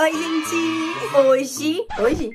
Oi, gente! Hoje... Hoje?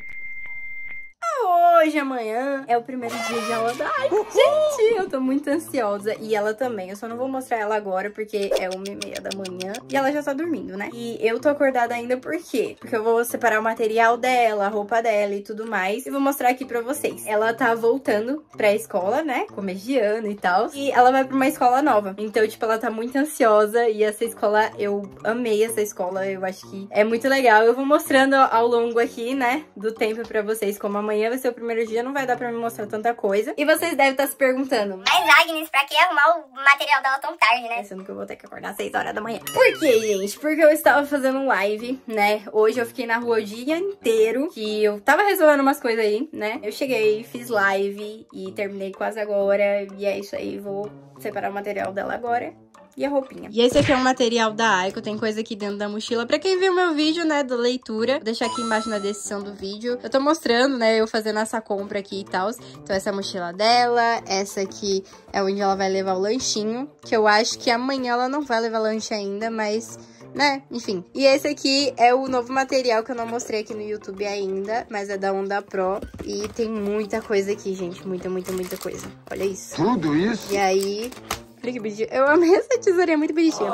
Hoje, amanhã, é o primeiro dia de aula da Ai, gente, eu tô muito ansiosa. E ela também. Eu só não vou mostrar ela agora, porque é uma e meia da manhã. E ela já tá dormindo, né? E eu tô acordada ainda por quê? Porque eu vou separar o material dela, a roupa dela e tudo mais. E vou mostrar aqui pra vocês. Ela tá voltando pra escola, né? Começo de ano e tal. E ela vai pra uma escola nova. Então, tipo, ela tá muito ansiosa. E essa escola, eu amei essa escola. Eu acho que é muito legal. Eu vou mostrando ao longo aqui, né? Do tempo pra vocês, como amanhã vai ser o primeiro primeiro dia não vai dar pra me mostrar tanta coisa. E vocês devem estar se perguntando, mas Agnes, pra que arrumar o material dela tão tarde, né? Pensando que eu vou ter que acordar às 6 horas da manhã. Por quê, gente? Porque eu estava fazendo live, né? Hoje eu fiquei na rua o dia inteiro, que eu tava resolvendo umas coisas aí, né? Eu cheguei, fiz live e terminei quase agora. E é isso aí, vou separar o material dela agora e a roupinha. E esse aqui é um material da Aiko, tem coisa aqui dentro da mochila. Pra quem viu meu vídeo, né, da leitura, vou deixar aqui embaixo na descrição do vídeo. Eu tô mostrando, né, eu fazendo essa compra aqui e tal. Então essa é a mochila dela, essa aqui é onde ela vai levar o lanchinho, que eu acho que amanhã ela não vai levar lanche ainda, mas né? Enfim. E esse aqui é o novo material que eu não mostrei aqui no YouTube ainda, mas é da Onda Pro. E tem muita coisa aqui, gente. Muita, muita, muita coisa. Olha isso. Tudo isso? E aí, Que bonitinho. Eu amei essa tesourinha, muito bonitinha.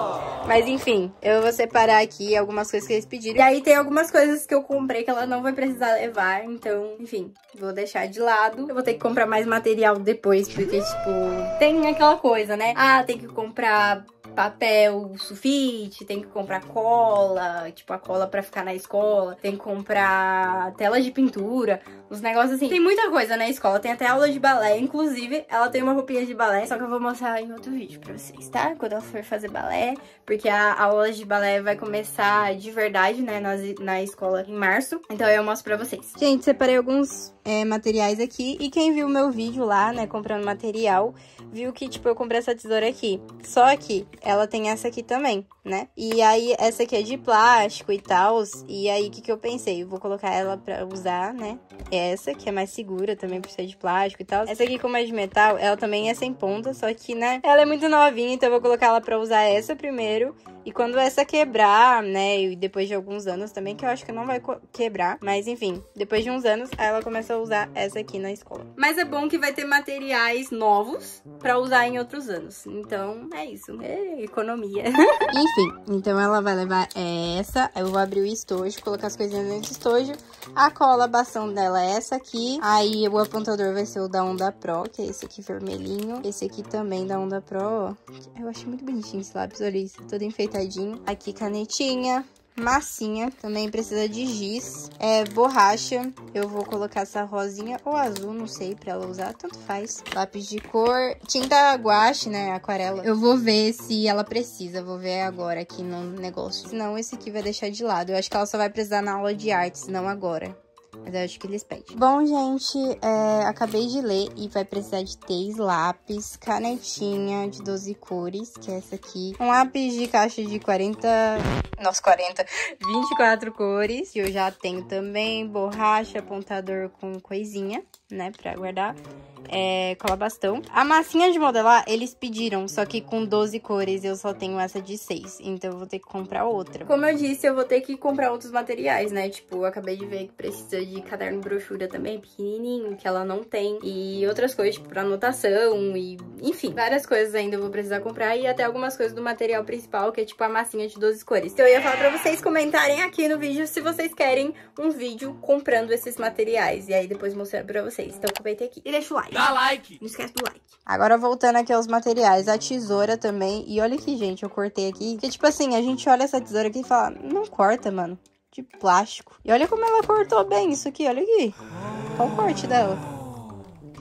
Mas enfim, eu vou separar aqui algumas coisas que eles pediram. E aí tem algumas coisas que eu comprei que ela não vai precisar levar. Então, enfim, vou deixar de lado. Eu vou ter que comprar mais material depois, porque, tipo, tem aquela coisa, né? Ah, tem que comprar papel sulfite, tem que comprar cola, tipo a cola para ficar na escola, tem que comprar tela de pintura, uns negócios assim. Tem muita coisa na escola, tem até aula de balé, inclusive ela tem uma roupinha de balé, só que eu vou mostrar em outro vídeo pra vocês, tá? Quando ela for fazer balé, porque a aula de balé vai começar de verdade, né, na, na escola em março, então eu mostro pra vocês. Gente, separei alguns é, materiais aqui, e quem viu meu vídeo lá, né, comprando material, viu que, tipo, eu comprei essa tesoura aqui. Só que ela tem essa aqui também, né? E aí, essa aqui é de plástico e tal. E aí, o que, que eu pensei? Eu vou colocar ela pra usar, né? Essa, que é mais segura também por ser de plástico e tal. Essa aqui, como é de metal, ela também é sem ponta, só que, né? Ela é muito novinha, então eu vou colocar ela pra usar essa primeiro. E quando essa quebrar, né, e depois de alguns anos também, que eu acho que não vai quebrar, mas enfim, depois de uns anos, ela começa a usar essa aqui na escola. Mas é bom que vai ter materiais novos pra usar em outros anos. Então, é isso. É economia. enfim, então ela vai levar essa. Eu vou abrir o estojo, colocar as coisinhas dentro do estojo. A cola, bastão dela é essa aqui. Aí o apontador vai ser o da Onda Pro, que é esse aqui vermelhinho. Esse aqui também da Onda Pro. Eu achei muito bonitinho esse lápis, olha isso. Todo enfeitado ajeitadinho. Aqui canetinha, massinha, também precisa de giz, é, borracha, eu vou colocar essa rosinha ou azul, não sei, pra ela usar, tanto faz. Lápis de cor, tinta guache, né, aquarela. Eu vou ver se ela precisa, vou ver agora aqui no negócio. Senão esse aqui vai deixar de lado, eu acho que ela só vai precisar na aula de artes, não agora. Mas eu acho que eles pedem. Bom, gente, é, acabei de ler e vai precisar de três lápis, canetinha de 12 cores, que é essa aqui. Um lápis de caixa de 40... Nossa, 40. 24 cores, que eu já tenho também. Borracha, apontador com coisinha, né, pra guardar é, cola bastão. A massinha de modelar, eles pediram, só que com 12 cores eu só tenho essa de 6, então eu vou ter que comprar outra. Como eu disse, eu vou ter que comprar outros materiais, né? Tipo, eu acabei de ver que precisa de caderno brochura também, pequenininho, que ela não tem, e outras coisas, tipo, pra anotação e... Enfim, várias coisas ainda eu vou precisar comprar e até algumas coisas do material principal, que é tipo a massinha de 12 cores. Então eu ia falar pra vocês comentarem aqui no vídeo se vocês querem um vídeo comprando esses materiais, e aí depois mostrar pra vocês. Então comentei aqui e deixa o like. Dá like. Não esquece do like. Agora voltando aqui aos materiais, a tesoura também. E olha aqui, gente, eu cortei aqui. Que tipo assim, a gente olha essa tesoura aqui e fala, não corta, mano. De plástico. E olha como ela cortou bem isso aqui, olha aqui. Olha o corte dela.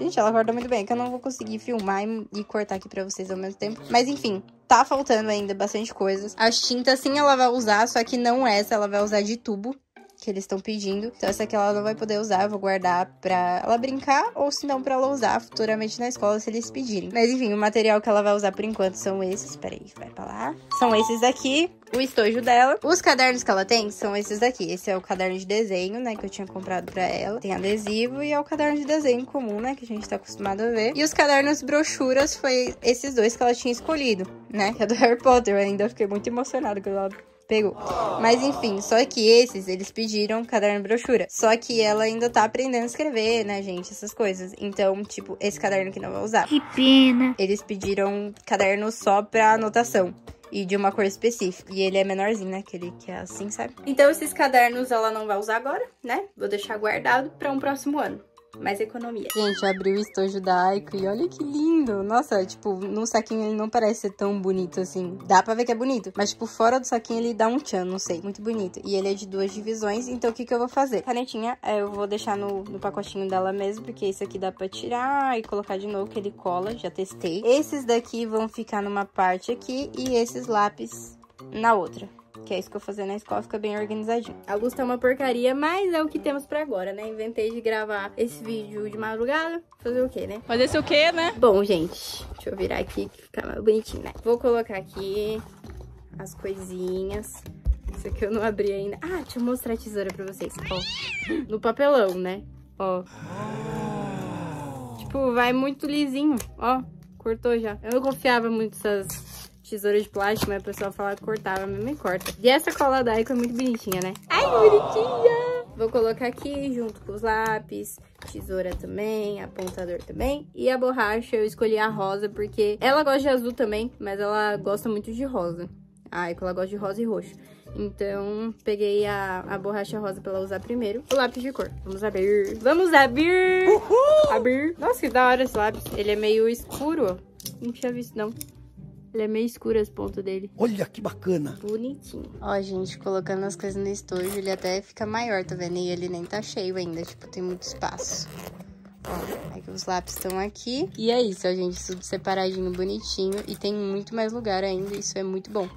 Gente, ela corta muito bem, que eu não vou conseguir filmar e, e, cortar aqui pra vocês ao mesmo tempo. Mas enfim, tá faltando ainda bastante coisas. As tintas sim ela vai usar, só que não essa, ela vai usar de tubo que eles estão pedindo. Então essa aqui ela não vai poder usar, eu vou guardar pra ela brincar ou se não pra ela usar futuramente na escola se eles pedirem. Mas enfim, o material que ela vai usar por enquanto são esses. Peraí, vai pra lá. São esses daqui o estojo dela. Os cadernos que ela tem são esses daqui. Esse é o caderno de desenho, né, que eu tinha comprado pra ela. Tem adesivo e é o caderno de desenho comum, né, que a gente tá acostumado a ver. E os cadernos brochuras foi esses dois que ela tinha escolhido, né, que é do Harry Potter. Eu ainda fiquei muito emocionada quando ela pegou. Mas enfim, só que esses, eles pediram caderno brochura. Só que ela ainda tá aprendendo a escrever, né, gente? Essas coisas. Então, tipo, esse caderno que não vai usar. Que pena. Eles pediram caderno só pra anotação e de uma cor específica. E ele é menorzinho, né? Aquele que é assim, sabe? Então, esses cadernos ela não vai usar agora, né? Vou deixar guardado para um próximo ano mais economia. Gente, abri o estojo da Aiko e olha que lindo. Nossa, tipo, no saquinho ele não parece ser tão bonito assim. Dá pra ver que é bonito, mas tipo, fora do saquinho ele dá um tchan, não sei. Muito bonito. E ele é de duas divisões, então o que que eu vou fazer? Canetinha, é, eu vou deixar no, no pacotinho dela mesmo, porque esse aqui dá pra tirar e colocar de novo, que ele cola, já testei. Esses daqui vão ficar numa parte aqui e esses lápis na outra que é isso que eu fazer na escola, fica bem organizadinho. Augusto é uma porcaria, mas é o que temos pra agora, né? Inventei de gravar esse vídeo de madrugada, fazer o quê, né? Fazer isso o quê, né? Bom, gente, deixa eu virar aqui que fica mais bonitinho, né? Vou colocar aqui as coisinhas. Isso aqui eu não abri ainda. Ah, deixa eu mostrar a tesoura pra vocês, ó. No papelão, né? Ó. Tipo, vai muito lisinho, ó. Cortou já. Eu não confiava muito nessas tesoura de plástico, mas o pessoal fala que cortava, mas me corta. E essa cola da Ico é muito bonitinha, né? Ai, bonitinha! Vou colocar aqui junto com os lápis, tesoura também, apontador também. E a borracha eu escolhi a rosa porque ela gosta de azul também, mas ela gosta muito de rosa. A Ico ela gosta de rosa e roxo. Então, peguei a, a borracha rosa pra ela usar primeiro. O lápis de cor. Vamos abrir. Vamos abrir! Uhul! Abrir. Nossa, que da hora esse lápis. Ele é meio escuro, ó. Não tinha visto, não. Ele é meio escuro as pontas dele. Olha que bacana. Bonitinho. Ó, gente, colocando as coisas no estojo, ele até fica maior, tá vendo? E ele nem tá cheio ainda, tipo, tem muito espaço. Ó, aí os lápis estão aqui. E é isso, ó, gente, tudo separadinho, bonitinho. E tem muito mais lugar ainda, isso é muito bom.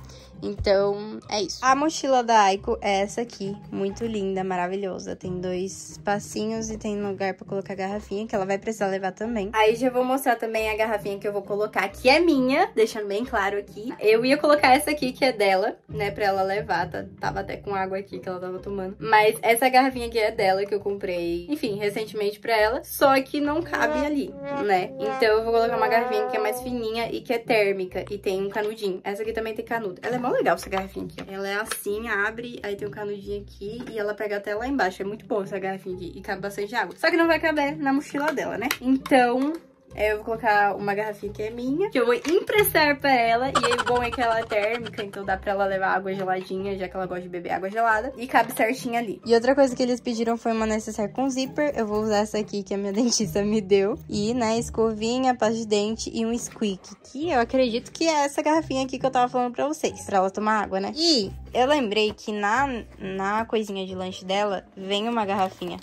Então, é isso. A mochila da Aiko é essa aqui, muito linda, maravilhosa. Tem dois espacinhos e tem lugar pra colocar a garrafinha, que ela vai precisar levar também. Aí já vou mostrar também a garrafinha que eu vou colocar, que é minha, deixando bem claro aqui. Eu ia colocar essa aqui, que é dela, né, pra ela levar, tá? Tava até com água aqui que ela tava tomando. Mas essa garrafinha aqui é dela, que eu comprei, enfim, recentemente pra ela. Só que não cabe ali, né? Então eu vou colocar uma garrafinha que é mais fininha e que é térmica e tem um canudinho. Essa aqui também tem canudo. Ela é mó legal essa garrafinha aqui, ó. Ela é assim, abre, aí tem um canudinho aqui e ela pega até lá embaixo. É muito boa essa garrafinha aqui e cabe bastante água. Só que não vai caber na mochila dela, né? Então, eu vou colocar uma garrafinha que é minha, que eu vou emprestar pra ela. E o bom é que ela é térmica, então dá pra ela levar água geladinha, já que ela gosta de beber água gelada. E cabe certinho ali. E outra coisa que eles pediram foi uma necessaire com zíper. Eu vou usar essa aqui que a minha dentista me deu. E, né, escovinha, pasta de dente e um squeak. Que eu acredito que é essa garrafinha aqui que eu tava falando pra vocês. Pra ela tomar água, né? E eu lembrei que na, na coisinha de lanche dela vem uma garrafinha,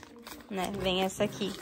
né? Vem essa aqui.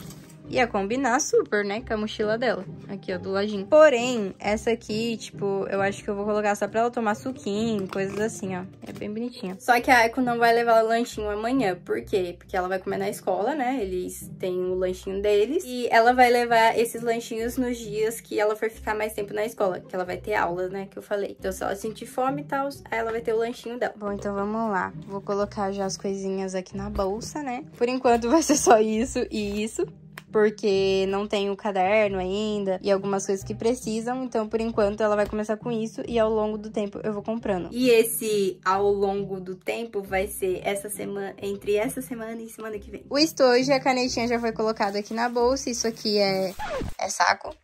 Ia combinar super, né, com a mochila dela. Aqui, ó, do ladinho. Porém, essa aqui, tipo, eu acho que eu vou colocar só pra ela tomar suquinho, coisas assim, ó. É bem bonitinha. Só que a Eco não vai levar o lanchinho amanhã. Por quê? Porque ela vai comer na escola, né? Eles têm o lanchinho deles. E ela vai levar esses lanchinhos nos dias que ela for ficar mais tempo na escola. Que ela vai ter aulas, né? Que eu falei. Então, se ela sentir fome e tal, aí ela vai ter o lanchinho dela. Bom, então vamos lá. Vou colocar já as coisinhas aqui na bolsa, né? Por enquanto vai ser só isso e isso porque não tem o caderno ainda e algumas coisas que precisam. Então, por enquanto, ela vai começar com isso e ao longo do tempo eu vou comprando. E esse ao longo do tempo vai ser essa semana, entre essa semana e semana que vem. O estojo e a canetinha já foi colocado aqui na bolsa. Isso aqui é, é saco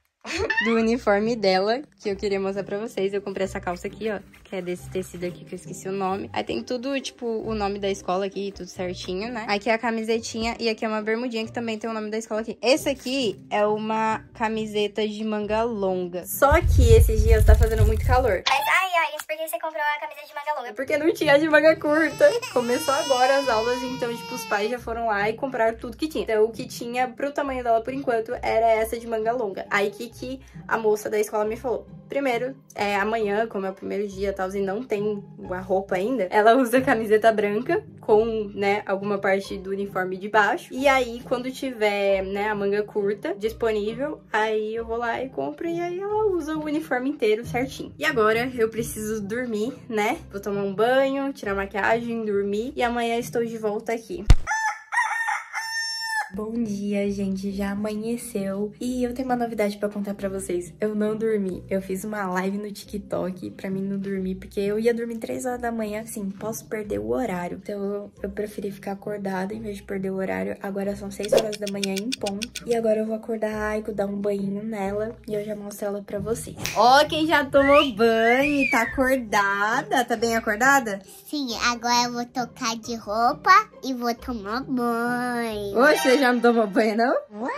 do uniforme dela, que eu queria mostrar pra vocês. Eu comprei essa calça aqui, ó, que é desse tecido aqui que eu esqueci o nome. Aí tem tudo, tipo, o nome da escola aqui, tudo certinho, né? Aqui é a camisetinha e aqui é uma bermudinha que também tem o nome da escola aqui. Esse aqui é uma camiseta de manga longa. Só que esses dias tá fazendo muito calor. Mas, ai, ai, isso porque você comprou a camisa de manga longa. Porque não tinha de manga curta. Começou agora as aulas, então, tipo, os pais já foram lá e compraram tudo que tinha. Então, o que tinha pro tamanho dela, por enquanto, era essa de manga longa. Aí, que que a moça da escola me falou. Primeiro, é, amanhã, como é o primeiro dia tal, e não tem a roupa ainda, ela usa camiseta branca com, né, alguma parte do uniforme de baixo. E aí, quando tiver, né, a manga curta disponível, aí eu vou lá e compro e aí ela usa o uniforme inteiro certinho. E agora eu preciso dormir, né? Vou tomar um banho, tirar maquiagem, dormir e amanhã estou de volta aqui. Bom dia, gente. Já amanheceu e eu tenho uma novidade pra contar pra vocês. Eu não dormi. Eu fiz uma live no TikTok pra mim não dormir, porque eu ia dormir 3 horas da manhã, assim, posso perder o horário. Então eu preferi ficar acordada em vez de perder o horário. Agora são 6 horas da manhã em ponto. E agora eu vou acordar a Aiko, dar um banho nela e eu já mostro ela pra vocês. Ó, oh, quem já tomou banho e tá acordada. Tá bem acordada? Sim, agora eu vou tocar de roupa e vou tomar banho. Oxe, já não tomou banho, não?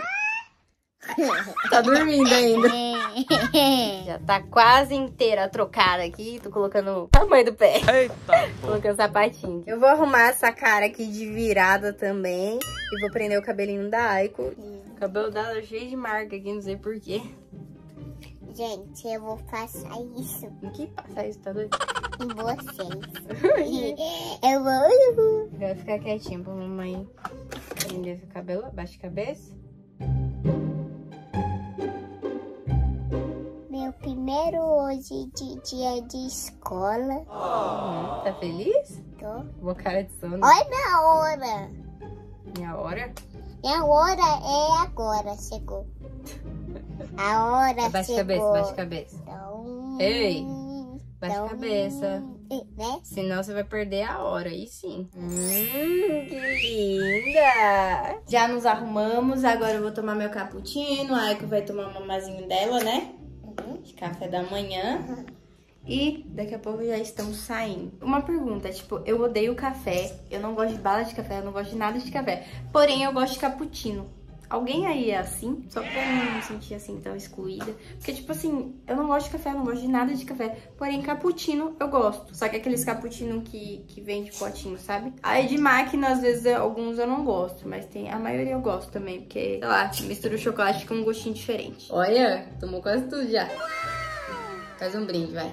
tá dormindo ainda. Já tá quase inteira trocada aqui. Tô colocando o tamanho do pé. Eita, colocando sapatinho. Eu vou arrumar essa cara aqui de virada também. E vou prender o cabelinho da Aiko. O cabelo dela é cheio de marca aqui, não sei porquê. Gente, eu vou passar isso. Em que passar isso, tá doido? Em vocês. eu vou... Vai ficar quietinho pra mamãe prender o cabelo, abaixa a cabeça. Meu primeiro hoje de dia de escola. Oh. Tá feliz? Tô. Boa cara de sono. Olha minha hora. Minha hora? Minha hora é agora, chegou. A hora abaixa chegou. Abaixa a cabeça, abaixa a cabeça. Então, Ei, abaixa então, a cabeça. Né? Senão você vai perder a hora, aí sim. Hum, que linda! Já nos arrumamos, agora eu vou tomar meu cappuccino. A Aiko vai tomar o mamazinho dela, né? Uhum. De café da manhã. Uhum. E daqui a pouco já estão saindo. Uma pergunta, tipo, eu odeio café, eu não gosto de bala de café, eu não gosto de nada de café. Porém, eu gosto de cappuccino. Alguém aí é assim? Só pra eu não me sentir assim tão excluída. Porque, tipo assim, eu não gosto de café, não gosto de nada de café. Porém, cappuccino eu gosto. Só que aqueles cappuccino que, que vem de potinho, sabe? Aí de máquina, às vezes, alguns eu não gosto. Mas tem a maioria eu gosto também. Porque, sei lá, mistura o chocolate com um gostinho diferente. Olha, tomou quase tudo já. Faz um brinde, vai.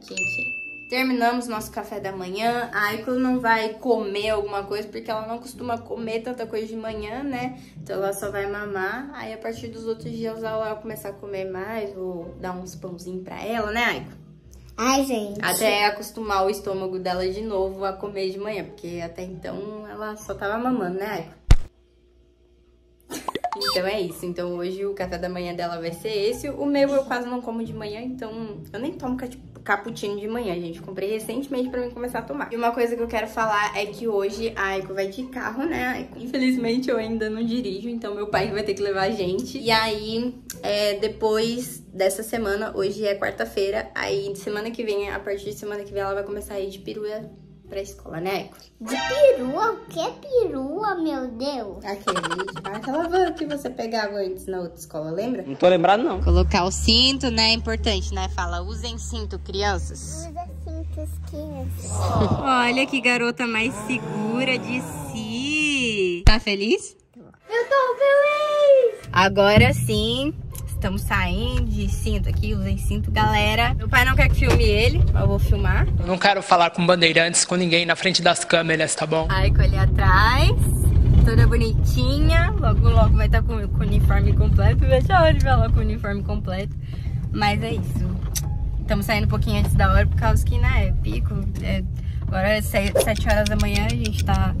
Tchim, tchim. Terminamos nosso café da manhã. A Aiko não vai comer alguma coisa, porque ela não costuma comer tanta coisa de manhã, né? Então ela só vai mamar. Aí a partir dos outros dias ela vai começar a comer mais, vou dar uns pãozinhos pra ela, né, Aiko? Ai, gente. Até acostumar o estômago dela de novo a comer de manhã, porque até então ela só tava mamando, né, Aiko? Então é isso. Então hoje o café da manhã dela vai ser esse. O meu eu quase não como de manhã, então eu nem tomo cappuccino de manhã, gente. Comprei recentemente pra mim começar a tomar. E uma coisa que eu quero falar é que hoje a Aiko vai de carro, né? Infelizmente eu ainda não dirijo, então meu pai vai ter que levar a gente. E aí, é, depois dessa semana, hoje é quarta-feira, aí semana que vem, a partir de semana que vem, ela vai começar a ir de perua pra escola, né, Eco? De perua? O que é perua, meu Deus? Aquele, aquela van que você pegava antes na outra escola, lembra? Não tô lembrado, não. Colocar o cinto, né, é importante, né? Fala, usem cinto, crianças. Usa cinto, crianças. Olha que garota mais segura de si. Tá feliz? Eu tô feliz! Agora sim, Estamos saindo de cinto aqui, usei cinto, galera. Meu pai não quer que filme ele, mas eu vou filmar. Não quero falar com bandeirantes, com ninguém na frente das câmeras, tá bom? Aiko ali atrás, toda bonitinha. Logo, logo vai estar tá com, com o uniforme completo. Veja a hora de ver com o uniforme completo. Mas é isso. Estamos saindo um pouquinho antes da hora, por causa que, né, é pico. É, agora é 7 horas da manhã, a gente tá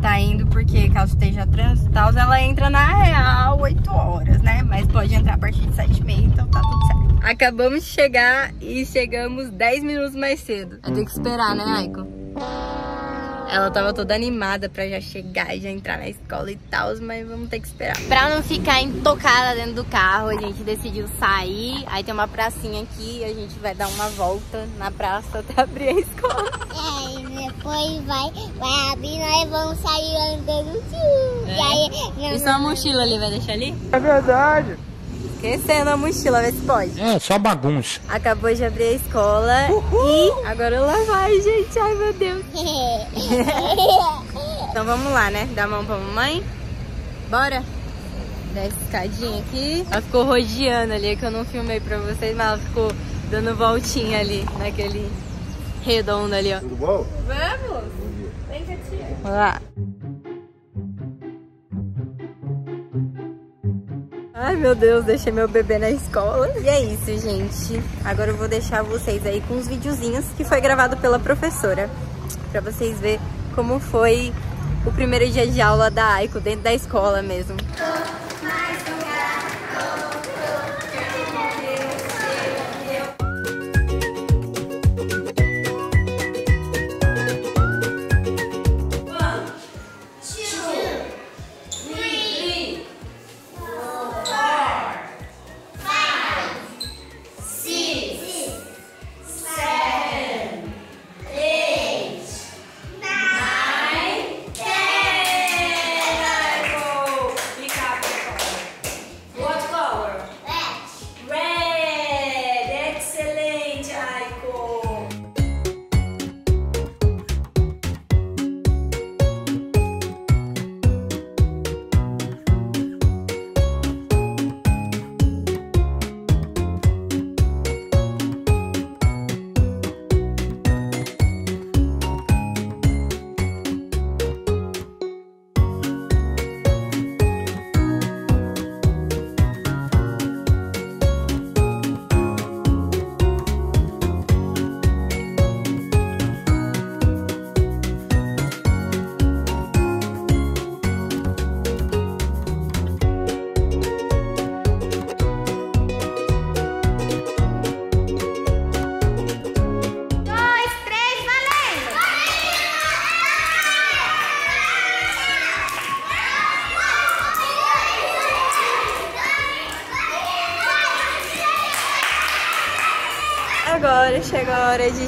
tá indo porque caso esteja trânsito e tal, ela entra na real 8 horas, né? Mas pode entrar a partir de 7 e meia, então tá tudo certo. Acabamos de chegar e chegamos 10 minutos mais cedo. Vai ter que esperar, né, Aiko? Ela tava toda animada pra já chegar e já entrar na escola e tal, mas vamos ter que esperar. Pra não ficar intocada dentro do carro, a gente decidiu sair. Aí tem uma pracinha aqui, a gente vai dar uma volta na praça até abrir a escola. É, e depois vai, vai abrir, nós vamos sair andando. É. E aí, e sua mochila ali, vai deixar ali? É verdade. Esquecendo a mochila, vê se pode. É, só bagunça. Acabou de abrir a escola Uhul. e agora lá vai, gente. Ai, meu Deus. então vamos lá, né? Dá a mão pra mamãe. Bora? Desce escadinha aqui. Ela ficou rodeando ali, que eu não filmei pra vocês, mas ela ficou dando voltinha ali, naquele redondo ali, ó. Tudo bom? Vamos! Vem, tia. Vamos lá. Ai, meu Deus, deixei meu bebê na escola. E é isso, gente. Agora eu vou deixar vocês aí com os videozinhos que foi gravado pela professora. Pra vocês verem como foi o primeiro dia de aula da Aiko, dentro da escola mesmo.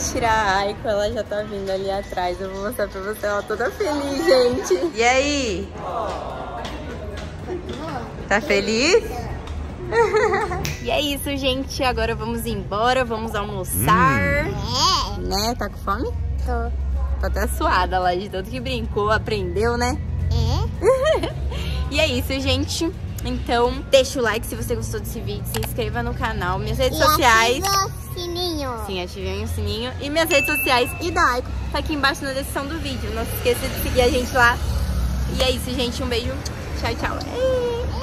Tirar a Aiko, ela já tá vindo ali atrás. Eu vou mostrar pra você, ela toda feliz, gente. E aí? Tá feliz? e é isso, gente. Agora vamos embora, vamos almoçar. É, Né? Tá com fome? tô. Tá até suada lá de tanto que brincou, aprendeu, né? É? E é isso, gente. Então, deixa o like se você gostou desse vídeo, se inscreva no canal, minhas redes E sociais. Sininho. Sim, ativem o sininho. E minhas redes sociais e da Aiko tá aqui embaixo na descrição do vídeo. Não se esqueça de seguir a gente lá. E é isso, gente. Um beijo. Tchau, tchau.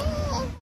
É.